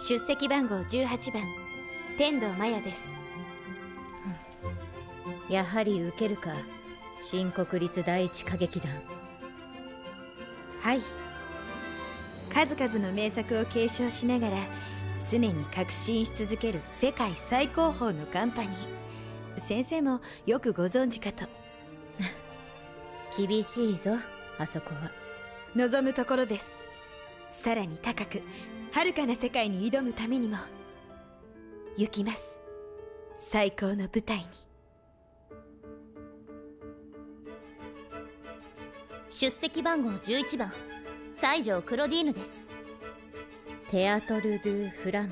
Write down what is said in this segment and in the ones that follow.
出席番号18番。天童マヤです。やはり受けるか。新国立第一歌劇団。はい。数々の名作を継承しながら常に革新し続ける世界最高峰のカンパニー。先生もよくご存知かと。厳しいぞあそこは。望むところです。さらに高く遥かな世界に挑むためにも行きます。最高の舞台に。出席番号11番。西条クロディーヌです。テアトル・ドゥ・フラム。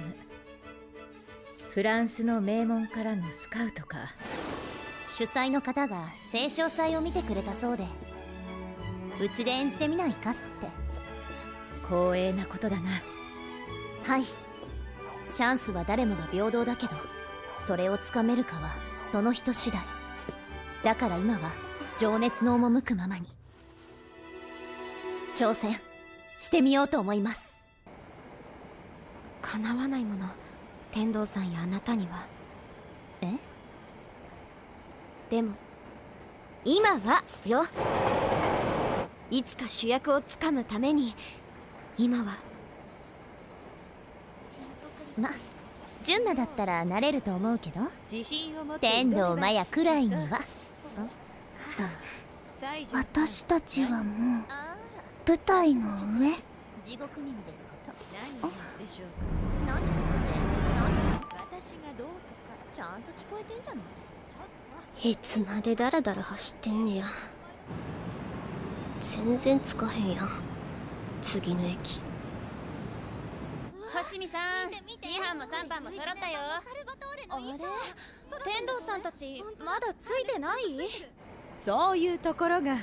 フランスの名門からのスカウトか。主催の方が青少祭を見てくれたそうで。うちで演じてみないかって。光栄なことだなはい。チャンスは誰もが平等だけどそれをつかめるかはその人次第。だから今は情熱の赴くままに。挑戦してみようと思います。叶わないもの天童さんやあなたには。え？でも今はよ。いつか主役をつかむために今はま純奈だったらなれると思うけど。自信を持って天童マヤくらいには。私たちはもう舞台の上。地獄耳ですこと。何でしょうか何何私がどうとか。ちゃんと聞こえてんじゃない？いつまでダラダラ走ってんねや。全然つかへんやん。次の駅星見さん2班も3班も揃ったよ。あれ？天童さんたちまだついてない？そういうところが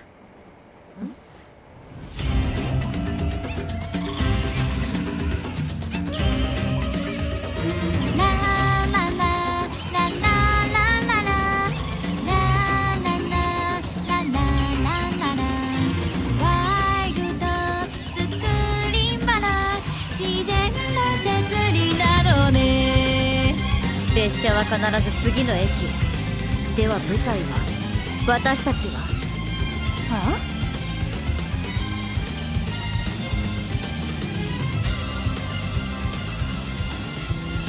列車は必ず次の駅では舞台は私たちは。は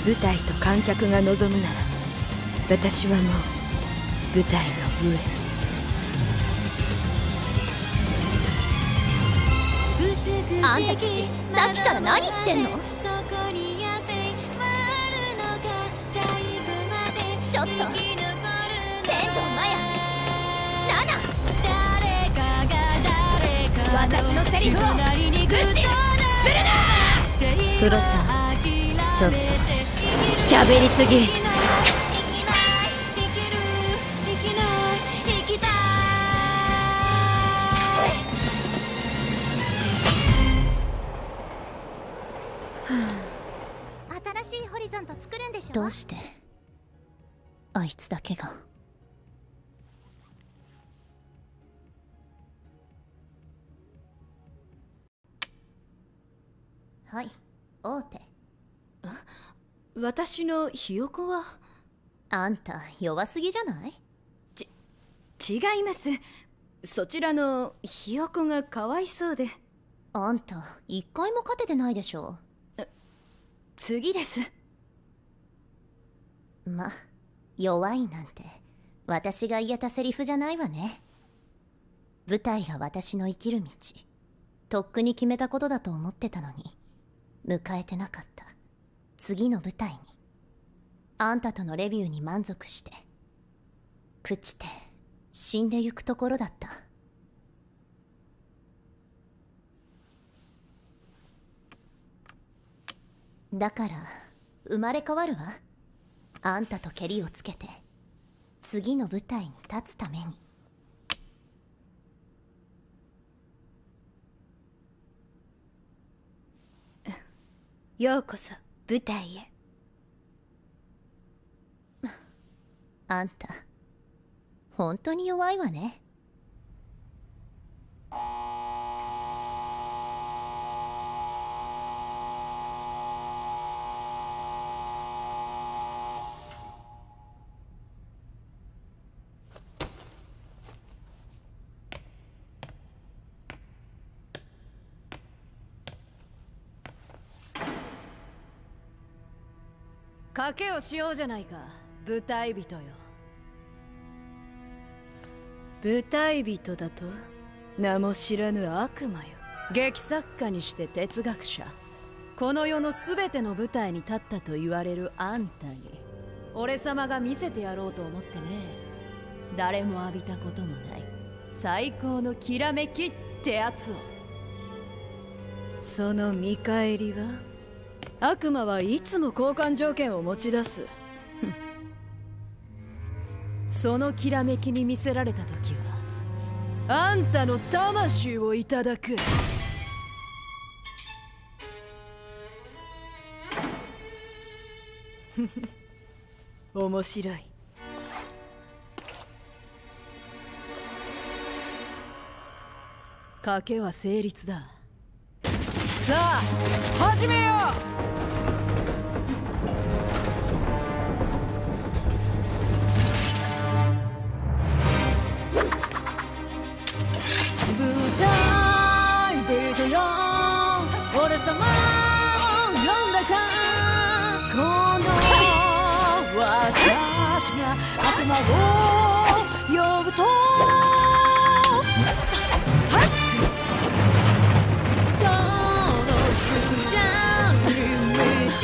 舞台と観客が望むなら私はもう舞台の上。あんたたちさっきから何言ってんの？っと天童マヤナナ私のセリフを無視するなクロちゃんちょっと。喋りすぎ新しいホリゾント作るんでしょ？どうして？あいつだけが。はい大手。私のひよこは？あんた弱すぎじゃない？違います。そちらのひよこがかわいそうで。あんた一回も勝ててないでしょ？次です。ま弱いなんて私が言えたセリフじゃないわね。舞台が私の生きる道とっくに決めたことだと思ってたのに迎えてなかった。次の舞台にあんたとのレビューに満足して朽ちて死んでゆくところだった。だから生まれ変わるわ。あんたとケリをつけて次の舞台に立つために。ようこそ舞台へ。あんた本当に弱いわね賭けをしようじゃないか。舞台人よ。舞台人だと？名も知らぬ悪魔よ。劇作家にして哲学者。この世の全ての舞台に立ったと言われるあんたに。俺様が見せてやろうと思ってね。誰も浴びたこともない。最高のきらめきってやつを。その見返りは？悪魔はいつも交換条件を持ち出す。そのきらめきに見せられた時はあんたの魂をいただく。面白い。賭けは成立だ。さあ始めよう！俺様を呼んだかこの私が悪魔を呼ぶとその瞬間に満ち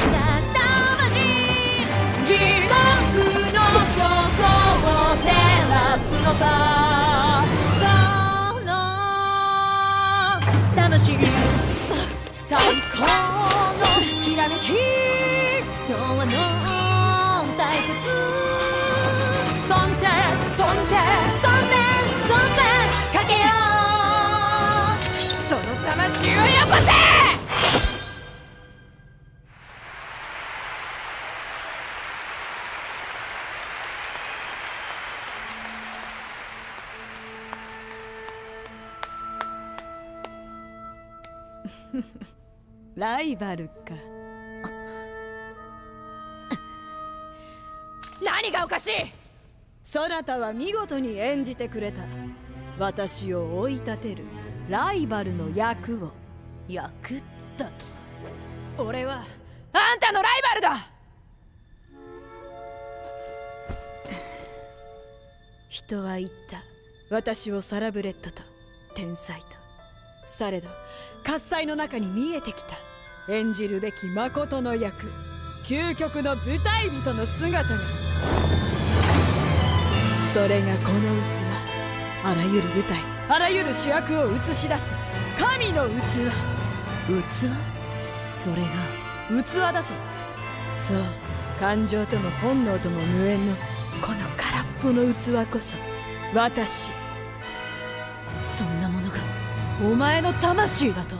た魂地獄の底を照らすのさその魂のきらめきとはの大切そんでそんでライバルか。何がおかしい！そなたは見事に演じてくれた。私を追い立てる。ライバルの役を。役だと。俺はあんたのライバルだ！人は言った。私をサラブレッドと天才と。されど喝采の中に見えてきた演じるべき誠の役究極の舞台人の姿が。それがこの器あらゆる舞台あらゆる主役を映し出す神の器。器？それが器だと。そう感情とも本能とも無縁のこの空っぽの器こそ私。そんなものがお前の魂だと。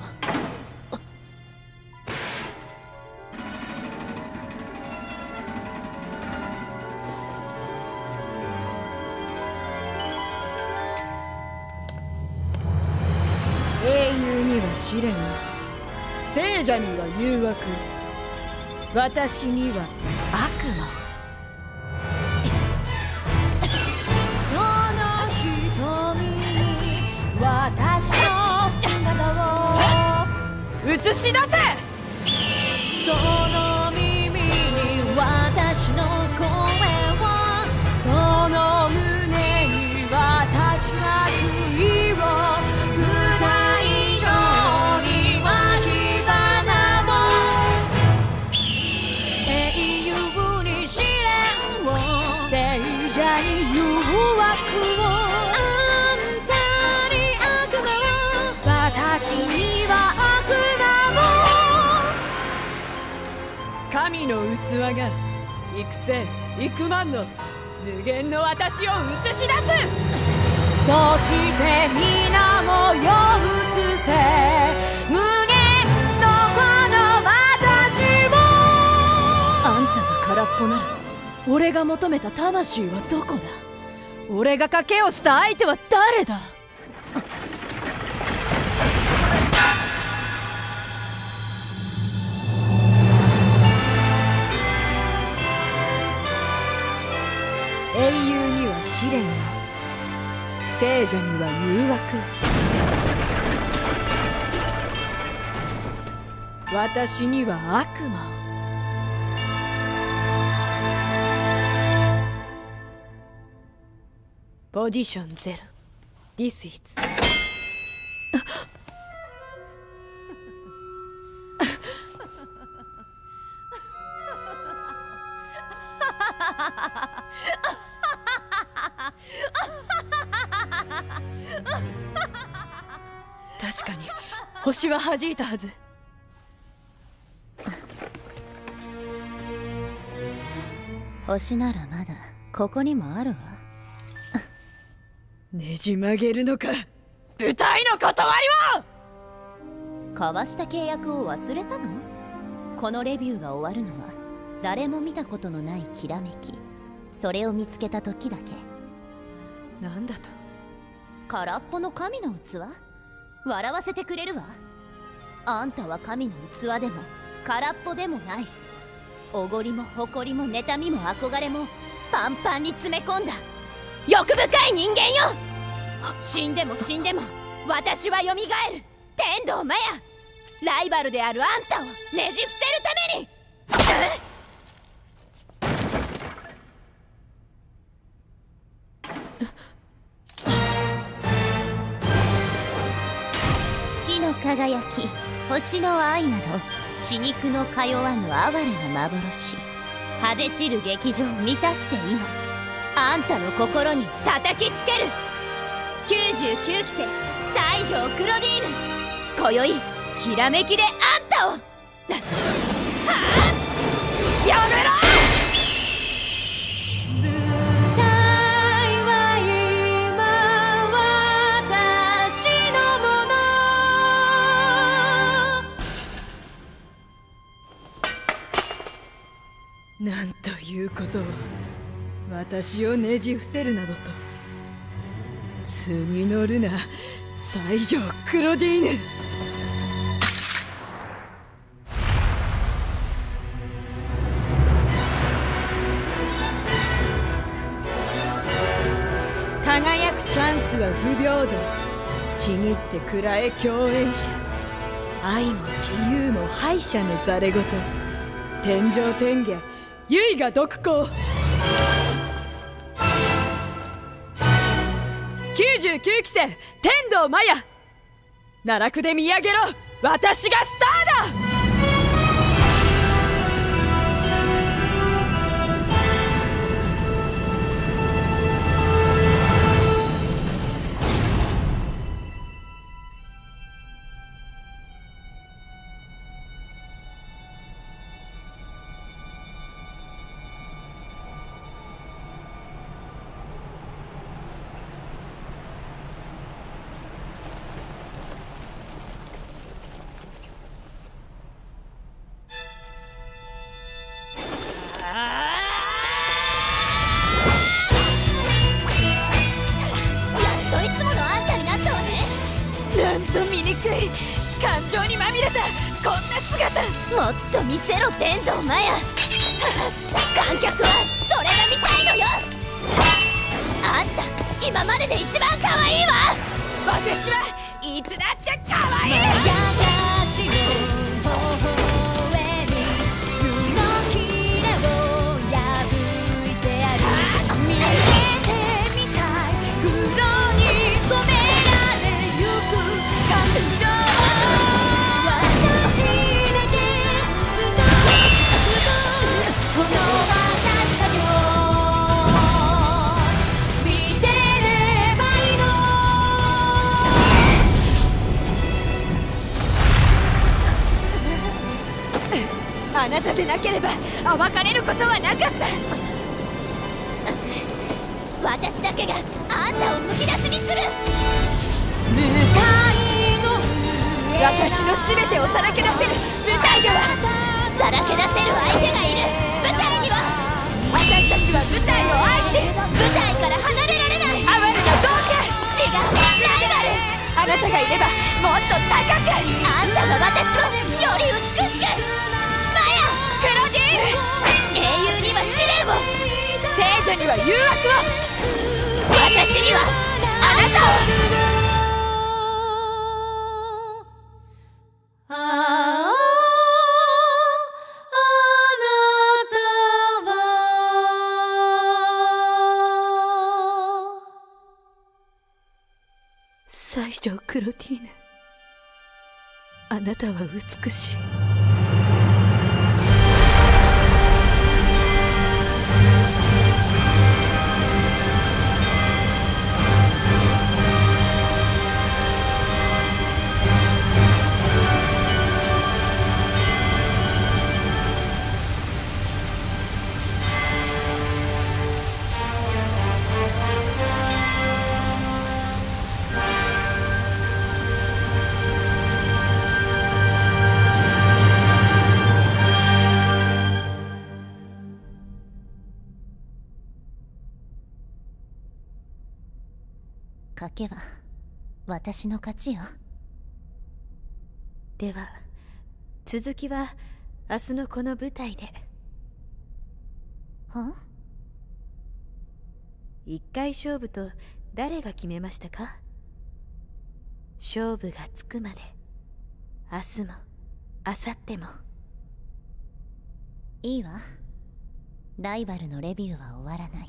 聖者には誘惑。私には悪魔。その瞳に私の姿を。映し出せ神の器が育成幾万の無限の私を映し出す。そして皆もよ映せ。無限のこの私もあんたが空っぽなら俺が求めた魂はどこだ？俺が賭けをした相手は誰だ？聖女には誘惑。私には悪魔。ポジションゼロ。This is ハハハハ確かに。星は弾いたはず。星ならまだここにもあるわ。ねじ曲げるのか。舞台の断りを！交わした契約を忘れたの？このレビューが終わるのは誰も見たことのないきらめき。それを見つけた時だけ。なんだと？空っぽの神の器？笑わせてくれるわ。あんたは神の器でも空っぽでもない。おごりも誇りも妬みも憧れもパンパンに詰め込んだ。欲深い人間よ！死んでも死んでも私は蘇る。天道マヤライバルであるあんたをねじ伏せるために！輝き星の愛など血肉の通わぬ哀れな幻派手散る劇場を満たして今あんたの心に叩きつける。99期生西条クロディーヌ。今宵きらめきであんたを。やめろなんということを私をねじ伏せるなどと。図に乗るな西条クロディーヌ。輝くチャンスは不平等。ちぎって食らえ共演者。愛も自由も敗者のざれ言。天上天下。唯が独行99期生天童マヤ奈落で見上げろ。私がスターっといつものあんたになったわねなんと醜い感情にまみれた。こんな姿。もっと見せろ天童マヤ。観客はそれが見たいのよ。あんた今までで一番可愛いわ。私はいつだって可愛い。あ私の全てをさらけ出せる。舞台では。さらけ出せる相手がいる。舞台には。私たちは舞台を愛し舞台から離れられない。哀れな同違う。ライバル。あなたがいればもっと高く。あんたが私をより美しく。マヤクロディール。英雄には試練を。聖女には誘惑を。私にはあなたを。長クロティーヌ。あなたは美しい。けは私の勝ちよ。では続きは明日のこの舞台で。は一回勝負と誰が決めましたか？勝負がつくまで。明日も明後日も。いいわ。ライバルのレビューは終わらない。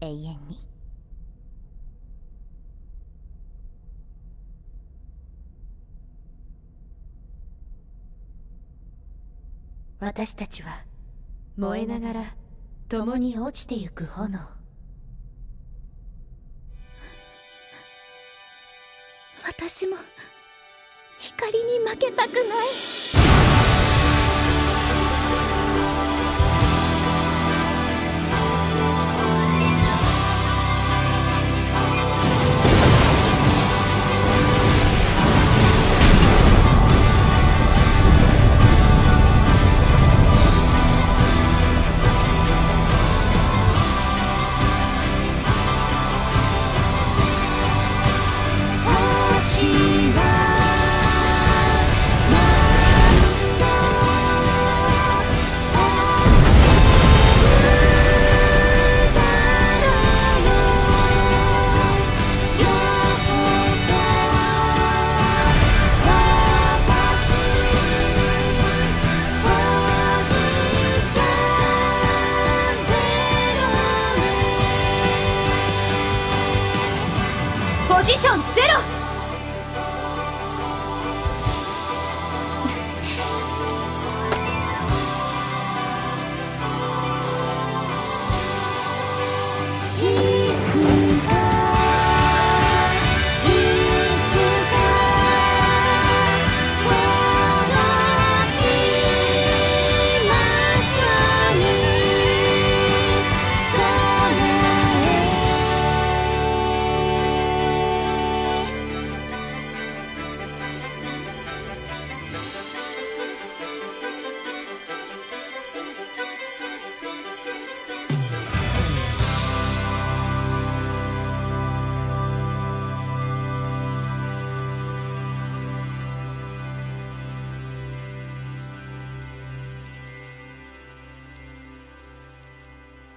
永遠に私たちは燃えながら共に落ちてゆく炎。私も光に負けたくない。